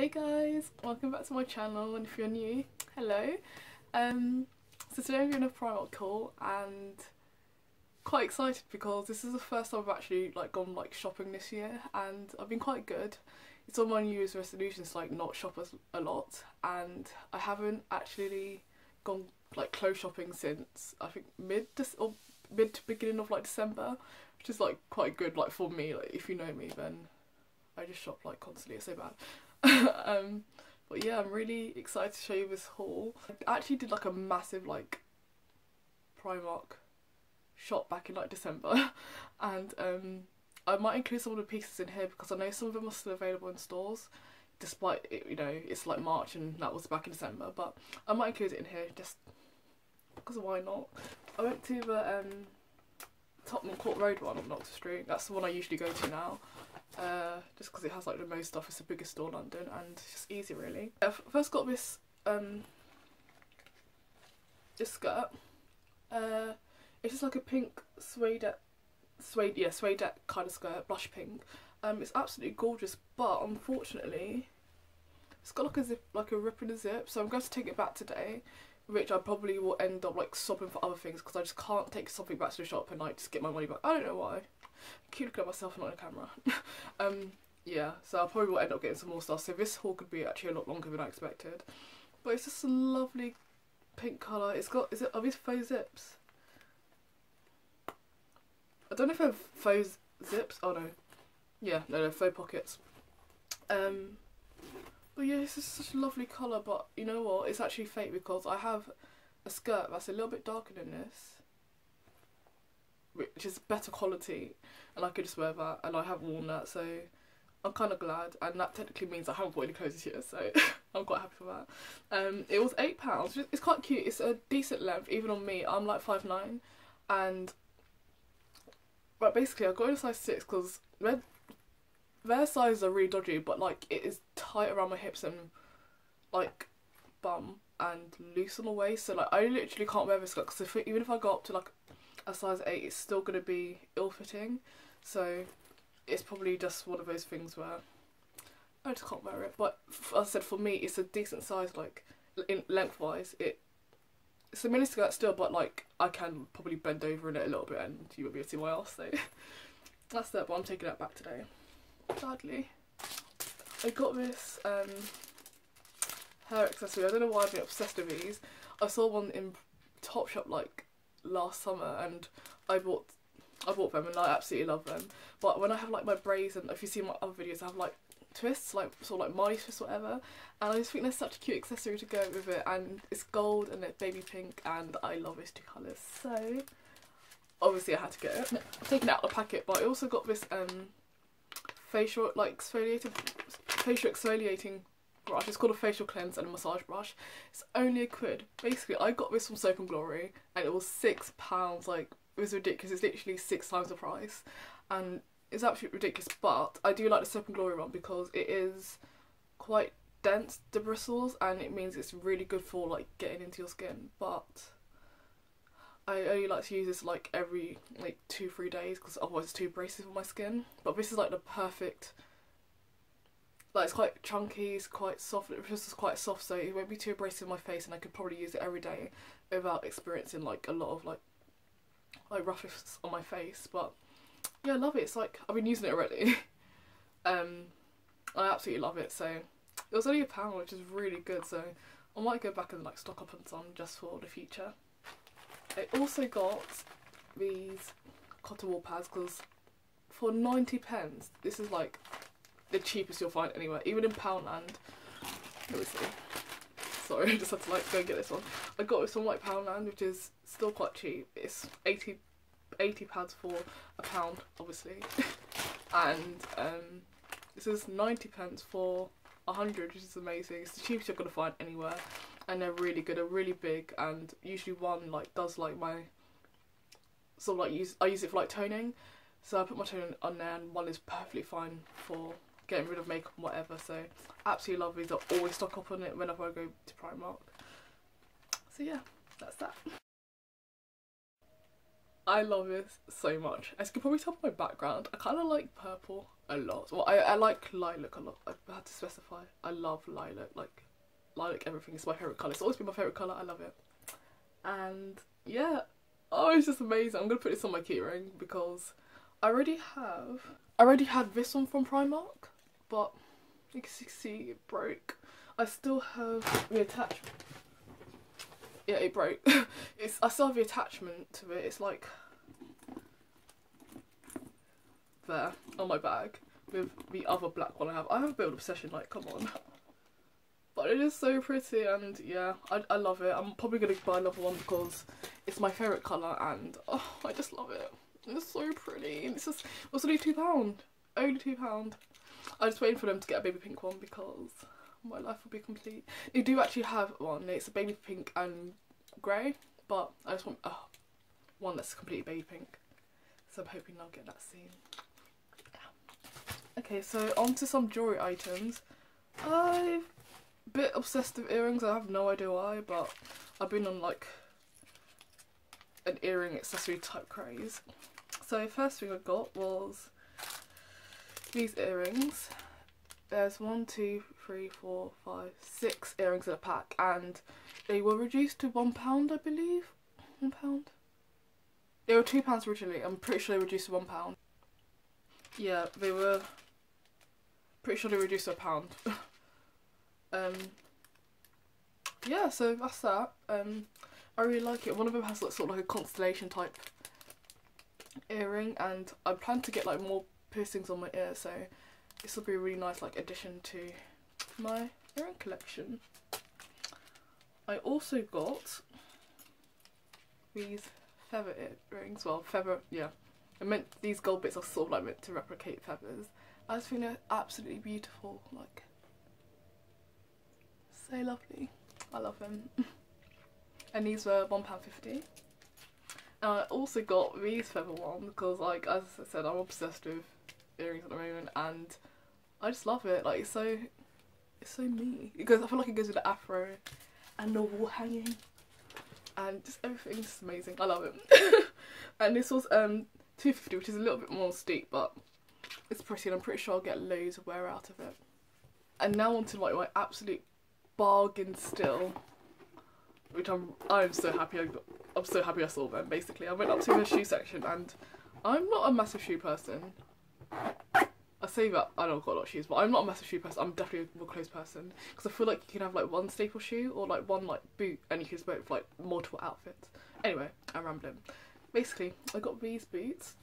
Hey guys, welcome back to my channel and if you're new, hello. Um, so today I'm doing a Primark haul and quite excited because this is the first time I've actually like gone like shopping this year and I've been quite good. It's on my New Year's resolutions to like not shop as a lot and I haven't actually gone like clothes shopping since I think mid or mid to beginning of like December, which is like quite good like for me. Like if you know me, then I just shop like constantly. It's so bad. um, but yeah, I'm really excited to show you this haul. I actually did like a massive like Primark shop back in like December, and um, I might include some of the pieces in here because I know some of them are still available in stores. Despite it, you know, it's like March and that was back in December, but I might include it in here just because why not? I went to the um, Tottenham Court Road one on Oxford Street. That's the one I usually go to now. Uh, just because it has like the most stuff. It's the biggest store in London and it's just easy really. I first got this um, this skirt. Uh, it's just like a pink suede, suede yeah suede kind of skirt, blush pink. Um, it's absolutely gorgeous, but unfortunately, it's got like a zip, like a rip in the zip. So I'm going to take it back today which I probably will end up like sobbing for other things because I just can't take something back to the shop and like just get my money back. I don't know why. Keep looking at myself not on camera. um, yeah, so I probably will end up getting some more stuff. So this haul could be actually a lot longer than I expected. But it's just a lovely pink colour. It's got, is it, are these faux zips? I don't know if they're faux zips. Oh no. Yeah, no, they're faux pockets. Um, but yeah, this is such a lovely colour, but you know what? It's actually fake because I have a skirt that's a little bit darker than this, which is better quality, and I could just wear that, and I haven't worn that, so I'm kind of glad, and that technically means I haven't bought any clothes this year, so I'm quite happy for that. Um, it was £8, it's quite cute, it's a decent length, even on me, I'm like 5'9", and but basically I got in a size 6 because red their sizes are really dodgy, but like it is tight around my hips and like bum and loose on the waist. So like I literally can't wear this because even if I go up to like a size eight, it's still gonna be ill fitting. So it's probably just one of those things where I just can't wear it. But as I said, for me, it's a decent size. Like in lengthwise, it it's a mini skirt still, but like I can probably bend over in it a little bit, and you won't be able to see my ass. So that's that. But I'm taking that back today sadly. I got this um, hair accessory. I don't know why I've been obsessed with these. I saw one in Topshop like last summer and I bought I bought them and I absolutely love them. But when I have like my braids and if you see my other videos I have like twists, like sort of like Marley twists whatever and I just think they're such a cute accessory to go with it and it's gold and it's baby pink and I love these two colours so obviously I had to get it. I've taken it out of the packet but I also got this um facial like exfoliating facial exfoliating brush. It's called a facial cleanse and a massage brush. It's only a quid. Basically, I got this from Soap and Glory and it was six pounds. Like it was ridiculous. It's literally six times the price, and it's absolutely ridiculous. But I do like the Soap and Glory one because it is quite dense, the bristles, and it means it's really good for like getting into your skin. But I only like to use this like every like two three days because otherwise it's too abrasive on my skin. But this is like the perfect. Like it's quite chunky, it's quite soft. This is quite soft, so it won't be too abrasive on my face, and I could probably use it every day without experiencing like a lot of like like roughness on my face. But yeah, I love it. It's like I've been using it already. um, I absolutely love it. So it was only a pound, which is really good. So I might go back and like stock up on some just for the future. I also got these cotton wool pads because for 90 pence, this is like the cheapest you'll find anywhere, even in Poundland. Let me see. Sorry, I just had to like go get this one. I got this from like Poundland, which is still quite cheap. It's 80, 80 pads for a pound, obviously. and um, this is 90 pence for a 100, which is amazing. It's the cheapest you're to find anywhere and they're really good. They're really big, and usually one like does like my sort of like use I use it for like toning. So I put my toner on there, and one is perfectly fine for getting rid of makeup and whatever. So absolutely love these. I always stock up on it whenever I go to Primark. So yeah, that's that. I love this so much. As you can probably tell by my background, I kind of like purple a lot. Well, I, I like lilac a lot. I had to specify. I love lilac. Like, lilac everything is my favourite colour. It's always been my favourite colour. I love it. And yeah, oh, it's just amazing. I'm going to put this on my keyring because I already have... I already had this one from Primark, but you can see it broke. I still have the attachment yeah, it broke. it's I still have the attachment to it. It's like there on my bag with the other black one I have. I have a bit of obsession. Like, come on. But it is so pretty and yeah, I, I love it. I'm probably going to buy another one because it's my favourite colour and oh, I just love it. It's so pretty. It's just, it was only £2. Only £2. I'm just waiting for them to get a baby pink one because my life will be complete. They do actually have one. It's a baby pink and grey, but I just want uh, one that's completely baby pink. So I'm hoping I'll get that soon. Okay, so on to some jewellery items. I'm a bit obsessed with earrings. I have no idea why, but I've been on like an earring accessory type craze. So first thing I got was these earrings there's one, two, three, four, five, six earrings in a pack and they were reduced to one pound I believe. One pound? They were two pounds originally, I'm pretty sure they reduced to one pound. Yeah, they were pretty sure they reduced to a pound. um yeah, so that's that. Um I really like it. One of them has like sort of like a constellation type earring and I plan to get like more piercings on my ear so this will be a really nice like addition to my earring collection. I also got these feather earrings. Well, feather, yeah. I meant these gold bits are sort of like meant to replicate feathers. I just think they're absolutely beautiful. Like, so lovely. I love them. and these were £1.50. And I also got these feather ones because, like, as I said, I'm obsessed with earrings at the moment and I just love it. Like it's so, it's so me. It goes. I feel like it goes with the afro, and the wall hanging, and just everything's amazing. I love it. and this was um 250, which is a little bit more steep, but it's pretty, and I'm pretty sure I'll get loads of wear out of it. And now on to like my absolute bargain still, which I'm I'm so happy I got, I'm so happy I saw them. Basically, I went up to the shoe section, and I'm not a massive shoe person. I say that I don't got a lot of shoes, but I'm not a massive shoe person. I'm definitely a more clothes person because I feel like you can have like one staple shoe or like one like boot, and you can wear it with like multiple outfits. Anyway, I'm rambling. Basically, I got these boots.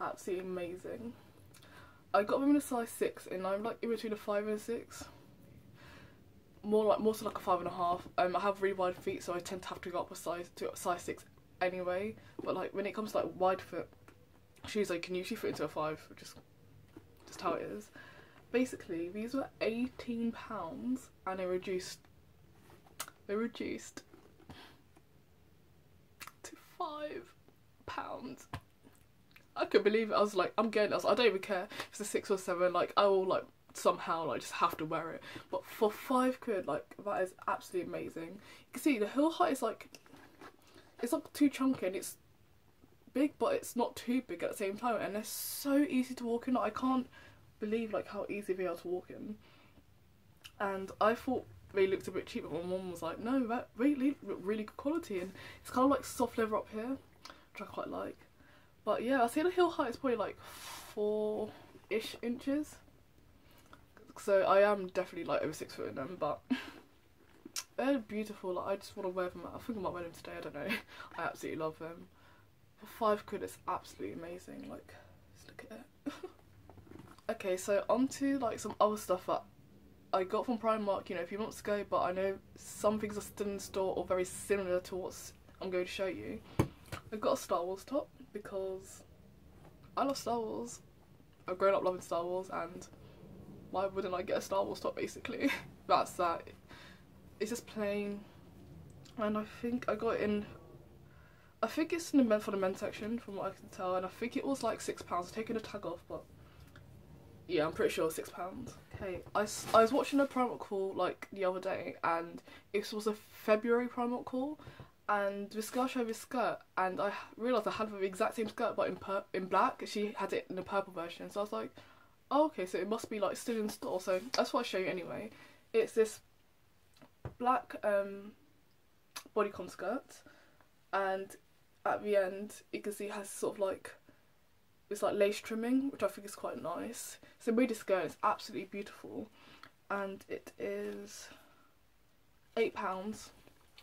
Absolutely amazing. I got them in a size six, and I'm like in between a five and a six. More like more so like a five and a half. Um, I have really wide feet, so I tend to have to go up a size to a size six anyway. But like when it comes to like wide foot shoes I can usually fit into a five, is just how it is. Basically, these were eighteen pounds, and they reduced. They reduced to five pounds. I could believe it. I was like, I'm getting this. I don't even care if it's a six or seven. Like, I will like somehow like just have to wear it. But for five quid, like that is absolutely amazing. You can see the heel height is like, it's not too chunky and it's big but it's not too big at the same time and they're so easy to walk in. Like, I can't believe like how easy they are to walk in. And I thought they looked a bit cheap but my mum was like no that really really good quality and it's kind of like soft leather up here which I quite like. But yeah I see the heel height is probably like four ish inches. So I am definitely like over six foot in them but they're beautiful. Like I just want to wear them. I think I might wear them today. I don't know. I absolutely love them for five quid it's absolutely amazing like just look at it. Okay so on to like some other stuff that I got from Primark you know a few months ago but I know some things are still in store or very similar to what I'm going to show you. I got a Star Wars top because I love Star Wars. I've grown up loving Star Wars and why wouldn't I get a Star Wars top basically? That's that. It's just plain. And I think I got it in I think it's in the men for the men's section from what I can tell, and I think it was like six pounds. Taking the tag off, but yeah, I'm pretty sure six pounds. Okay, I, I was watching a Primark haul like the other day, and it was a February Primark haul, and this girl showed this skirt, and I realised I had the exact same skirt but in pur- in black. She had it in the purple version, so I was like, oh, okay, so it must be like still in store. So that's what I show you anyway. It's this black um, bodycon skirt, and at the end you can see it has sort of like it's like lace trimming, which I think is quite nice. So this skirt is absolutely beautiful, and it is eight pounds.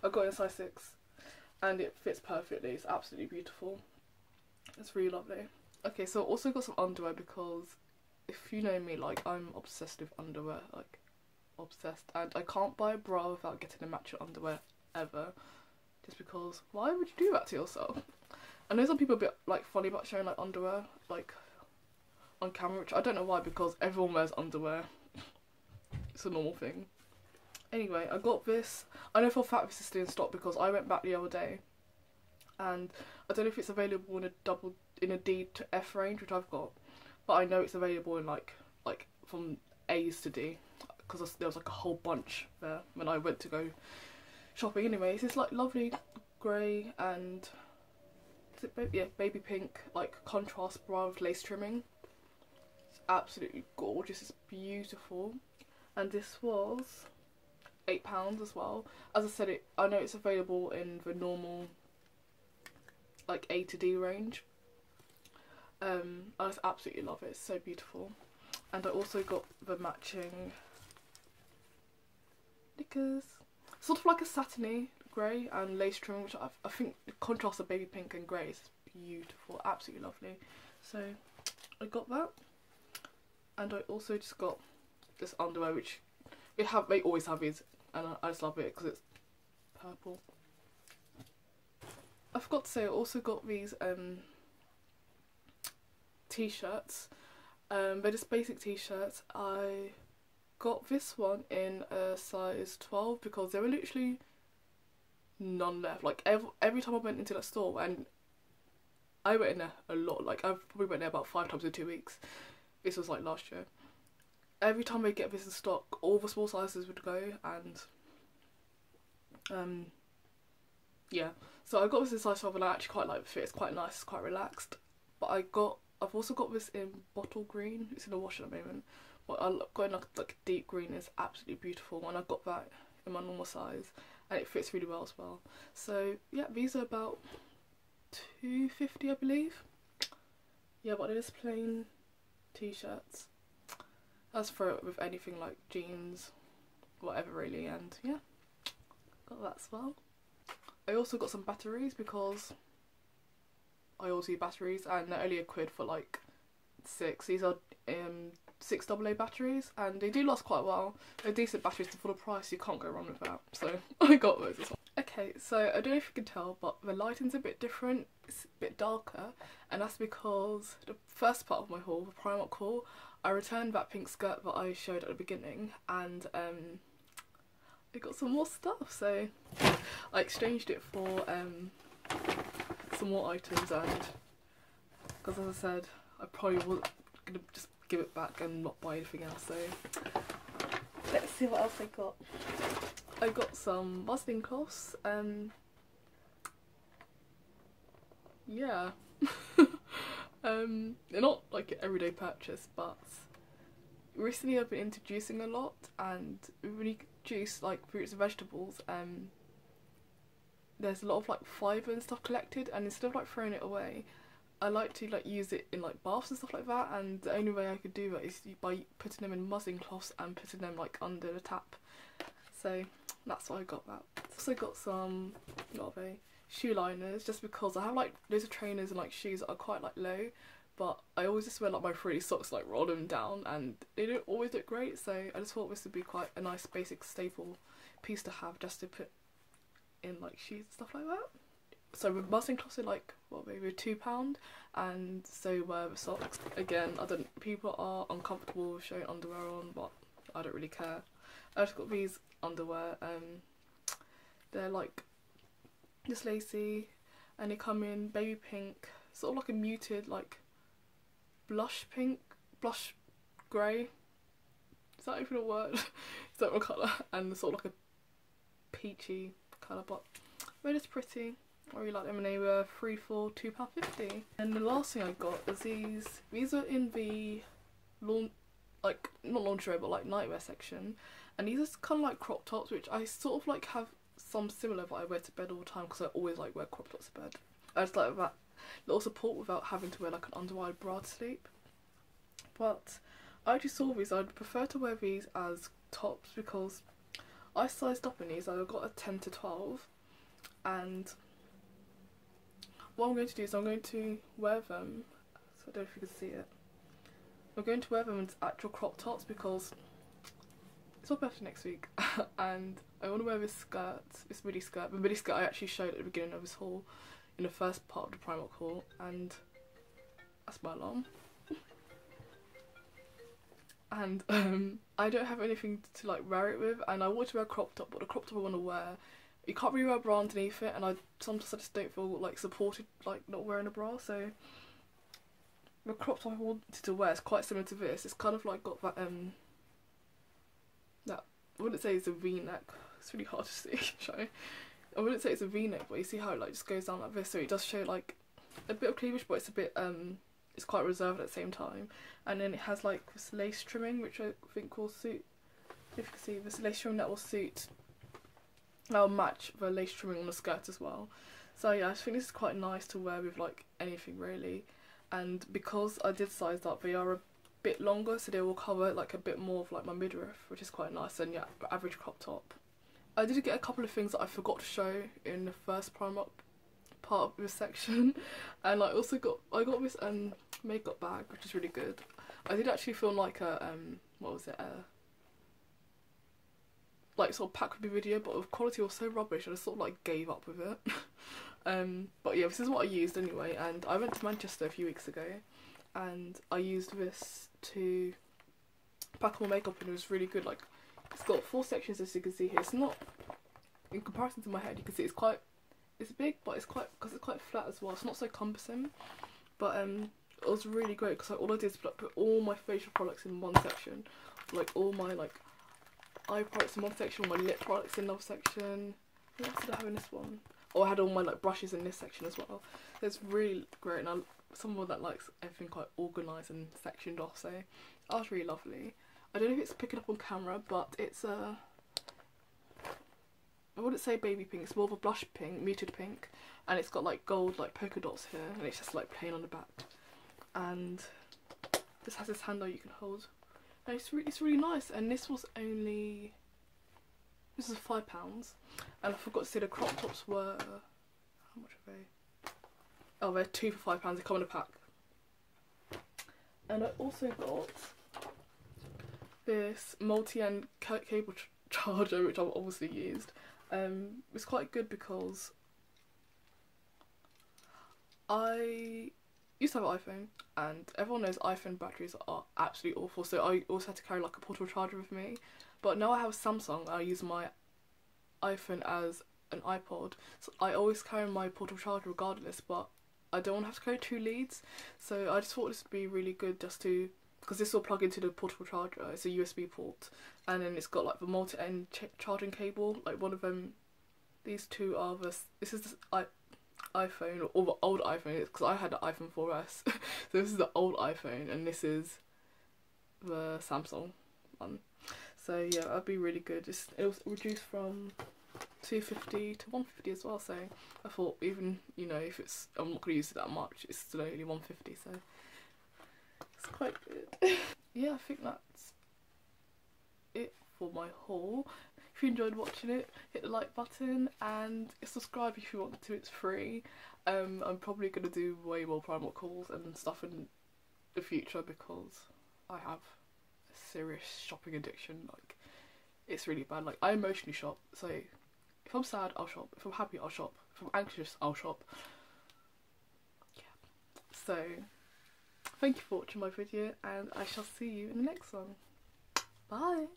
I got it in size six and it fits perfectly. It's absolutely beautiful. It's really lovely. Okay, so I also got some underwear because if you know me, like I'm obsessed with underwear, like obsessed, and I can't buy a bra without getting a matching underwear ever. Just because, why would you do that to yourself? I know some people are a bit like funny about showing like underwear, like on camera, which I don't know why because everyone wears underwear. it's a normal thing. Anyway, I got this. I know for a fact this is still in stock because I went back the other day, and I don't know if it's available in a double in a D to F range, which I've got, but I know it's available in like like from A's to D because there was like a whole bunch there when I went to go shopping. Anyways, it's like lovely grey and yeah baby pink like contrast bra with lace trimming. It's absolutely gorgeous. It's beautiful, and this was eight pounds as well. As I said, it I know it's available in the normal like A to D range. Um, I just absolutely love it. It's so beautiful, and I also got the matching knickers, sort of like a satiny grey and lace trim, which I, I think the contrast of baby pink and grey is beautiful, absolutely lovely. So I got that, and I also just got this underwear, which we have they always have these and I, I just love it because it's purple. I forgot to say I also got these um, t-shirts. Um, they're just basic t-shirts. I got this one in a size 12 because there were literally none left. Like every, every time I went into that store and I went in there a lot. Like I've probably went there about five times in two weeks. This was like last year every time I get this in stock, all the small sizes would go, and um, yeah. So I got this in size 12 and I actually quite like the fit. It's quite nice, it's quite relaxed. But I got, I've also got this in bottle green. It's in the wash at the moment. Got in like, like deep green. is absolutely beautiful, and I got that in my normal size, and it fits really well as well. So yeah, these are about two fifty, I believe. Yeah, but they're just plain t-shirts. As for it with anything like jeans, whatever really, and yeah, got that as well. I also got some batteries because I always use batteries and they're only a quid for like six. These are um, six AA batteries and they do last quite well. They're decent batteries for the price, you can't go wrong with that. So I got those as well. Okay, so I don't know if you can tell, but the lighting's a bit different. It's a bit darker, and that's because the first part of my haul, the Primark haul, I returned that pink skirt that I showed at the beginning and um, I got some more stuff so I exchanged it for um, some more items and because as I said I probably was to just give it back and not buy anything else so let's see what else I got. I got some muslin cloths um, yeah Um, they're not like an everyday purchase, but recently I've been introducing a lot, and when you juice like fruits and vegetables, um, there's a lot of like fibre and stuff collected, and instead of like throwing it away, I like to like use it in like baths and stuff like that. And the only way I could do that is by putting them in muslin cloths and putting them like under the tap. So that's why I got that. Also got some are they? shoe liners just because I have like of trainers and like shoes that are quite like low but I always just wear like my free socks like roll them down and they don't always look great so I just thought this would be quite a nice basic staple piece to have just to put in like shoes and stuff like that. So with muslin cloths are like what maybe two pound and so were the socks. Again I don't people are uncomfortable showing underwear on but I don't really care. I just got these underwear um they're like this lacy and they come in baby pink sort of like a muted like blush pink blush grey is that even a word is that a colour and sort of like a peachy colour but They're just pretty. I really like them and they were three for £2.50. And the last thing I got is these. These are in the lawn, like not lingerie but like nightwear section. And these are kind of like crop tops which I sort of like have some similar but I wear to bed all the time because I always like wear crop tops to bed. I just like that little support without having to wear like an underwire bra to sleep. But I actually saw these. I'd prefer to wear these as tops because I sized up in these. I got a 10 to 12 and what I'm going to do is I'm going to wear them so I don't know if you can see it. I'm going to wear them as actual crop tops because it's all birthday next week and I want to wear this skirt, this midi skirt. The midi skirt I actually showed at the beginning of this haul in the first part of the Primark haul and that's my alarm. and um, I don't have anything to like wear it with and I want to wear a crop top but the crop top I want to wear you can't really wear a bra underneath it and I sometimes I just don't feel like supported like not wearing a bra so the crop top I wanted to wear is quite similar to this. It's kind of like got that um that I wouldn't say it's a v-neck it's really hard to see show I wouldn't say it's a v-neck but you see how it like just goes down like this so it does show like a bit of cleavage but it's a bit um it's quite reserved at the same time. And then it has like this lace trimming which I think will suit if you can see this lace trimming that will suit that'll match the lace trimming on the skirt as well. So yeah I think this is quite nice to wear with like anything really. And because I did size up they are a bit longer so they will cover like a bit more of like my midriff which is quite nice and yeah average crop top. I did get a couple of things that I forgot to show in the first Primark part of this section. And I also got I got this um makeup bag which is really good. I did actually film like a um what was it a like sort of pack with me video but the quality was so rubbish I just sort of like gave up with it. Um but yeah this is what I used anyway and I went to Manchester a few weeks ago and I used this to pack my makeup and it was really good like it's got four sections as you can see here. It's not in comparison to my head you can see it's quite it's big but it's quite because it's quite flat as well it's not so cumbersome. But um it was really great because like, all I did is put all my facial products in one section like all my like eye products in one section all my lip products in another section. What else did I have in this one? Oh I had all my like brushes in this section as well. It's really great and I'm someone that likes everything quite organised and sectioned off so that was really lovely. I don't know if it's picking up on camera but it's a I wouldn't say baby pink, it's more of a blush pink, muted pink, and it's got like gold like polka dots here, and it's just like plain on the back. And this has this handle you can hold. It's really, it's really nice, and this was only, this is five pounds, and I forgot to say the crop tops were, how much are they? Oh, they're two for five pounds, they come in a pack. And I also got this multi-end cable charger, which I've obviously used um, it's quite good because I used to have an iPhone and everyone knows iPhone batteries are absolutely awful so I also had to carry like a portable charger with me. But now I have a Samsung I use my iPhone as an iPod. So I always carry my portable charger regardless but I don't want to have to carry two leads. So I just thought this would be really good just to because this will plug into the portable charger it's a USB port and then it's got like the multi-end ch charging cable like one of them these two are the this is the I, iPhone or the old iPhone because I had the iPhone 4S so this is the old iPhone and this is the Samsung one. So yeah that'd be really good. It's, it was reduced from 250 to 150 as well so I thought even you know if it's I'm not going to use it that much it's still only 150 so it's quite good. Yeah I think that's it for my haul. If you enjoyed watching it, hit the like button and subscribe if you want to, it's free. Um, I'm probably going to do way more Primark hauls and stuff in the future because I have a serious shopping addiction. Like, it's really bad. Like, I emotionally shop, so if I'm sad, I'll shop. If I'm happy, I'll shop. If I'm anxious, I'll shop. Yeah. So, thank you for watching my video and I shall see you in the next one. Bye.